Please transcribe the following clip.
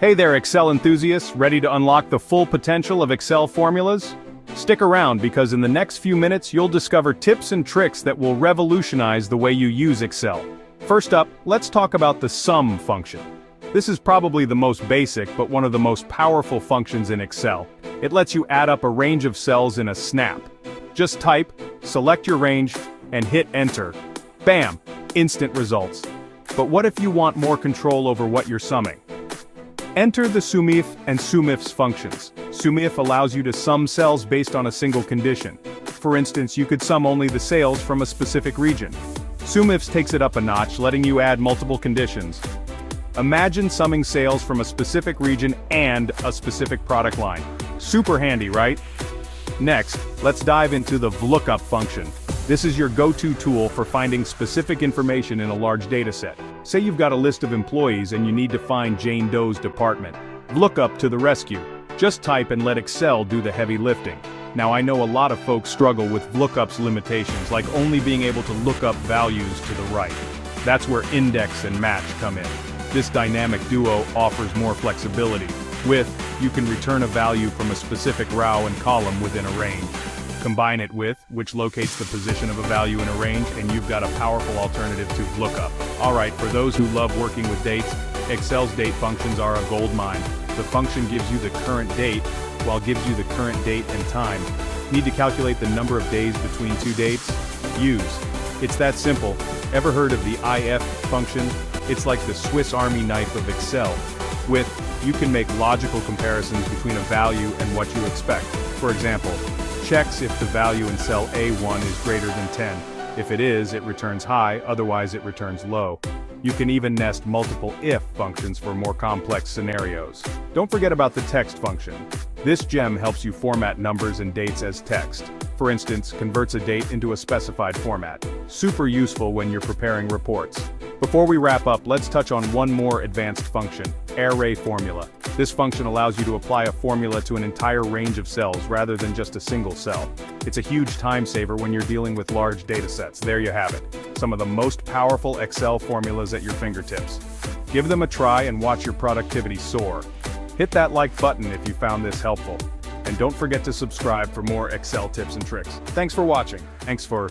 Hey there Excel enthusiasts, ready to unlock the full potential of Excel formulas? Stick around because in the next few minutes you'll discover tips and tricks that will revolutionize the way you use Excel. First up, let's talk about the sum function. This is probably the most basic but one of the most powerful functions in Excel. It lets you add up a range of cells in a snap. Just type, select your range, and hit enter. Bam! Instant results. But what if you want more control over what you're summing? Enter the SUMIF and SUMIFS functions. SUMIF allows you to sum cells based on a single condition. For instance, you could sum only the sales from a specific region. SUMIFS takes it up a notch, letting you add multiple conditions. Imagine summing sales from a specific region and a specific product line. Super handy, right? Next, let's dive into the VLOOKUP function. This is your go-to tool for finding specific information in a large dataset. Say you've got a list of employees and you need to find Jane Doe's department. VLOOKUP to the rescue. Just type and let Excel do the heavy lifting. Now I know a lot of folks struggle with VLOOKUP's limitations, like only being able to look up values to the right. That's where index and match come in. This dynamic duo offers more flexibility. With, you can return a value from a specific row and column within a range. Combine it with, which locates the position of a value in a range, and you've got a powerful alternative to lookup. Alright, for those who love working with dates, Excel's date functions are a gold mine. The function gives you the current date, while gives you the current date and time. Need to calculate the number of days between two dates? Use. It's that simple. Ever heard of the IF function? It's like the Swiss Army knife of Excel. With, you can make logical comparisons between a value and what you expect. For example, checks if the value in cell A1 is greater than 10. If it is, it returns high, otherwise it returns low. You can even nest multiple if functions for more complex scenarios. Don't forget about the text function. This gem helps you format numbers and dates as text. For instance, converts a date into a specified format. Super useful when you're preparing reports. Before we wrap up, let's touch on one more advanced function, array formula. This function allows you to apply a formula to an entire range of cells rather than just a single cell. It's a huge time saver when you're dealing with large datasets. There you have it. Some of the most powerful Excel formulas at your fingertips. Give them a try and watch your productivity soar. Hit that like button if you found this helpful. And don't forget to subscribe for more Excel tips and tricks. Thanks for watching. Thanks for